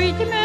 Öğütme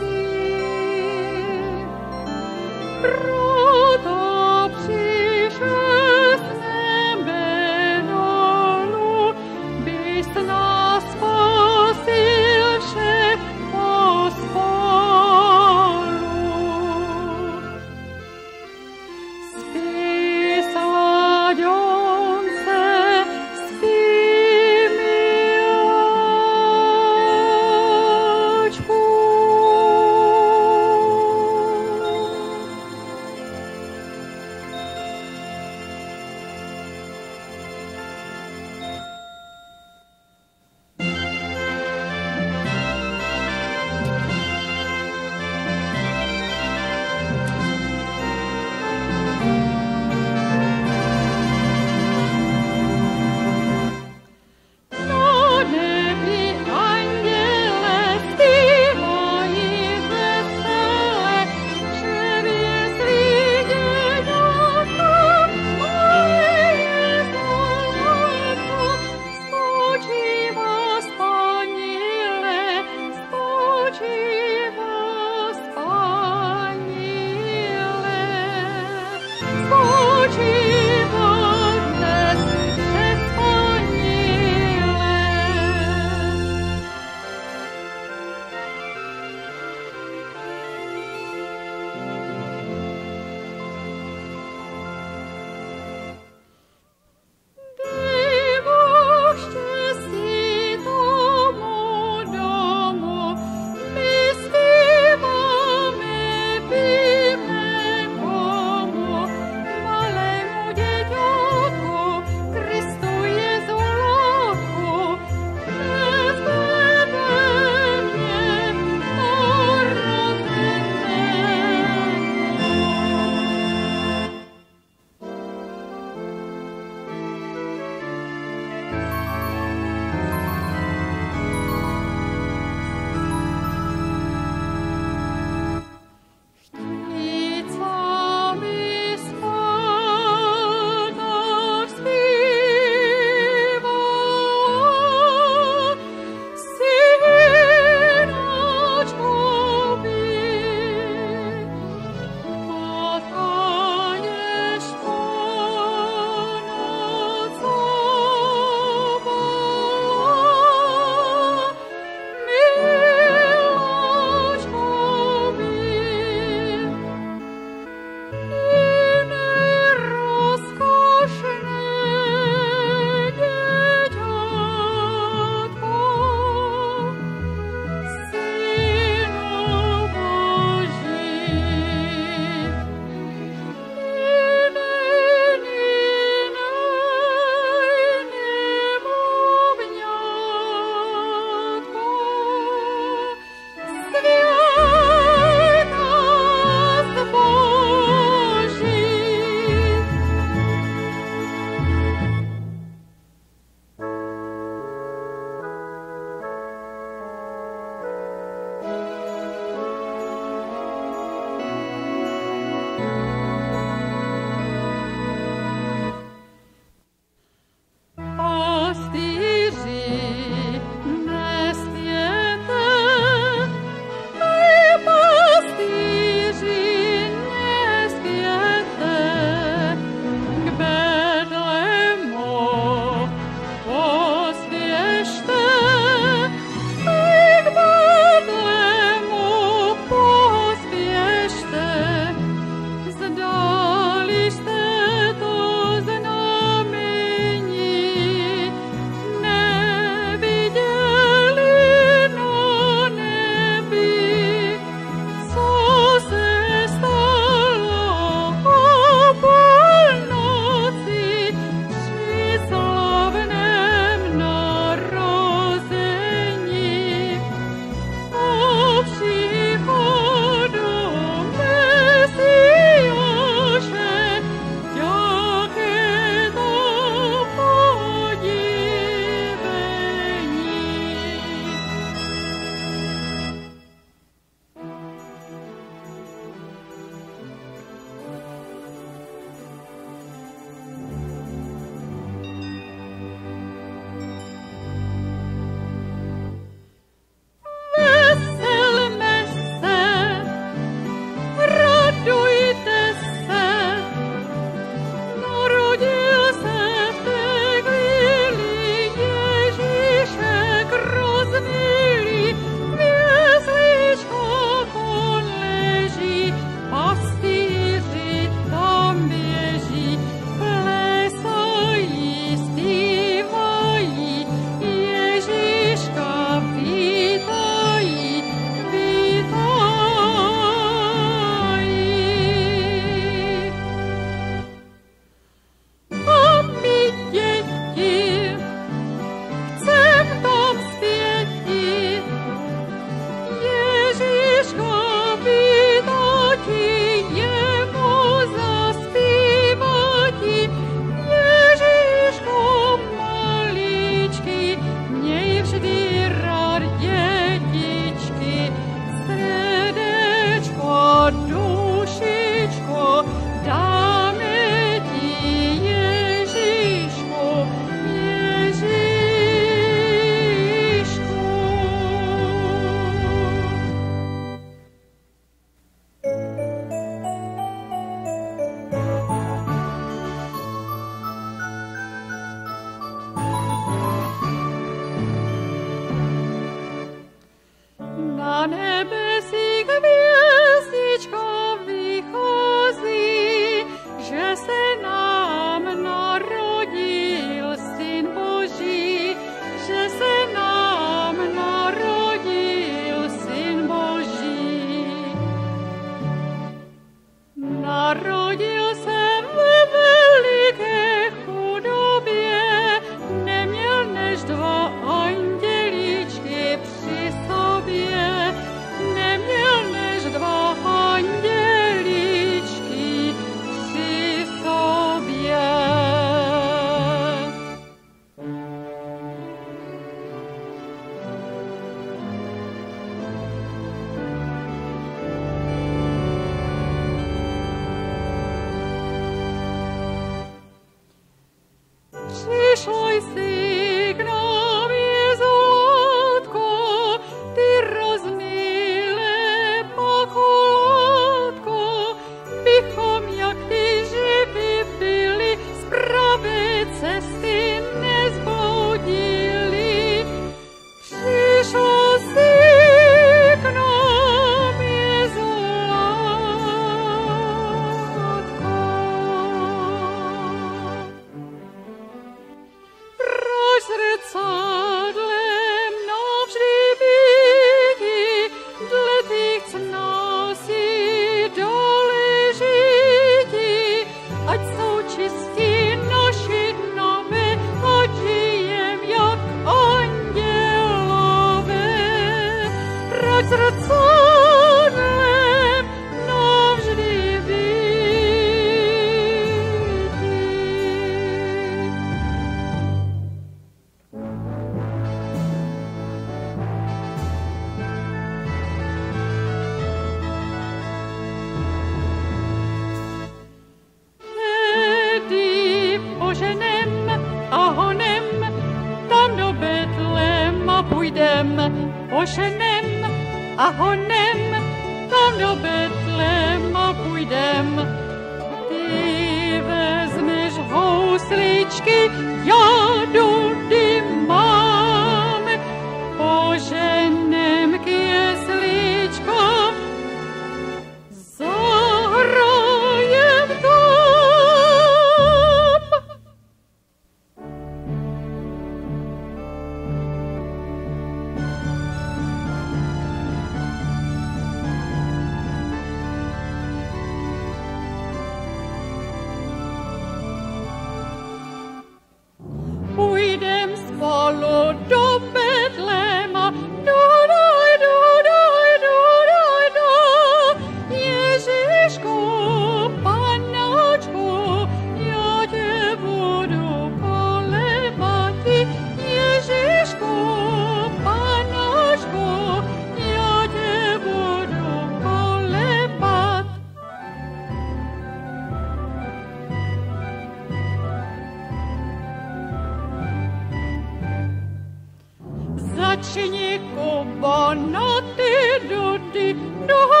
Zaczynie ko bonoty dudy, dudy,